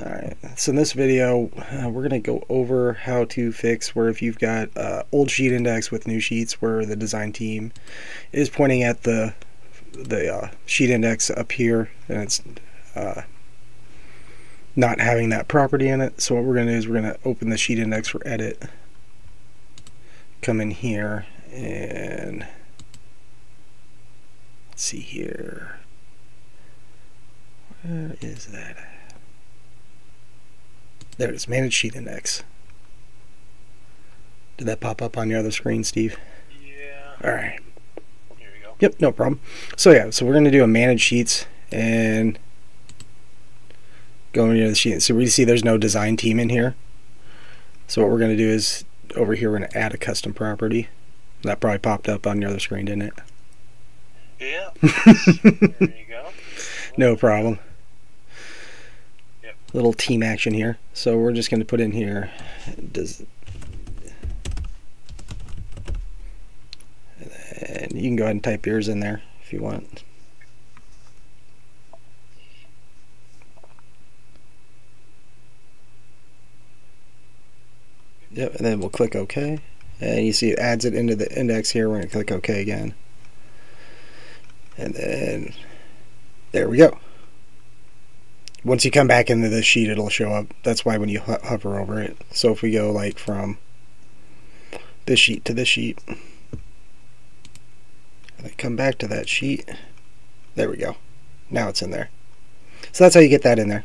Alright, so in this video, uh, we're going to go over how to fix where if you've got uh, old sheet index with new sheets where the design team is pointing at the the uh, sheet index up here and it's uh, not having that property in it. So what we're going to do is we're going to open the sheet index for edit, come in here and see here. Where is that there it is, manage sheet index. Did that pop up on your other screen, Steve? Yeah. All right. Here we go. Yep, no problem. So yeah, so we're going to do a manage sheets and go into the sheet. So we see there's no design team in here. So what we're going to do is over here we're going to add a custom property. That probably popped up on your other screen, didn't it? Yeah. there you go. No problem. Little team action here. So we're just going to put in here. Does and you can go ahead and type yours in there if you want. Yep, and then we'll click OK. And you see it adds it into the index here. We're going to click OK again. And then there we go. Once you come back into the sheet, it'll show up. That's why when you ho hover over it. So if we go like from this sheet to this sheet, and then come back to that sheet, there we go. Now it's in there. So that's how you get that in there.